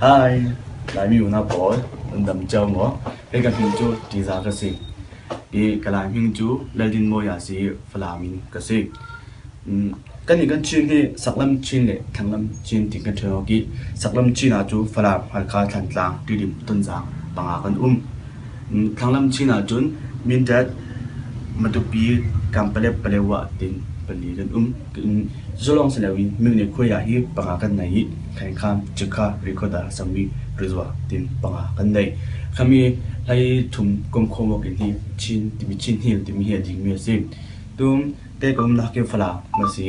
Hi, lại mi una bỏ nên đầm châu ngó, cái cái hình chú đi ra cái gì cái cái lại hình chú lên din mua ya gì phải làm mình cái gì cái này cái chuyện này sắc lâm chuyện này thằng lâm chuyện thì cái theo cái sắc lâm chuyện là chú phải làm phải khai thành lang đi điểm tuần giang bằng cái um. Thằng lâm chuyện là chú mình đã mà tụi bi cầm bale bale wa tin bali kan um zolong sa lawin mi ne khoya hi panga kan nei khain kham chikha recorder sami rizwa tin panga kan nei khami lai thum kom khomo ke ni chin ti mi chin hi ti mi hi ding mi se tum te kom na ke fala ma si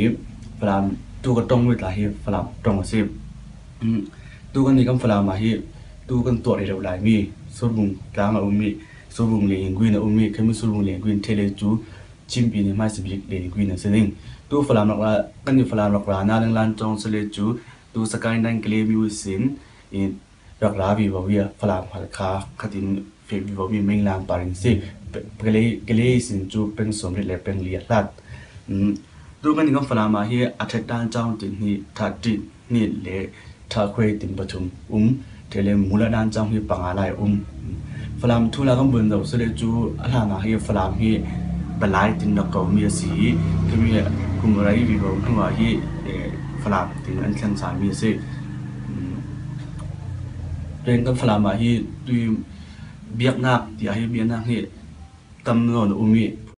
fala tu ka tong wit la hi fala tong se tu kan ni kam fala ma hi tu kan to re lai mi so bung ka ma um mi so bung le ngui na um mi khami so bung le ngui tele chu chim pi ni mai si bi le ngui na se ning tu fala mak la kan ni fala mak la na lang lan chong se le chu tu sakai nan kle mi sin in rak la vi wa wi fala phal kha khatin fe vi wa mi meng lang parin si kle kle sin chu pen som le pen li lat tu kan ni kam fala ma hi athak dan chang tin ni tha ti ni le tha khwe tin pathum um tele mula dan chang hi panga lai um flam thu la kam bun do se le chu ala na hi flam hi balai tin na ko mi si ke mi kum rai vi bo kum hi flam tin an khan sa mi se ren kan flam ma hi tu biak nak ti hi biak nak hi tam no no umi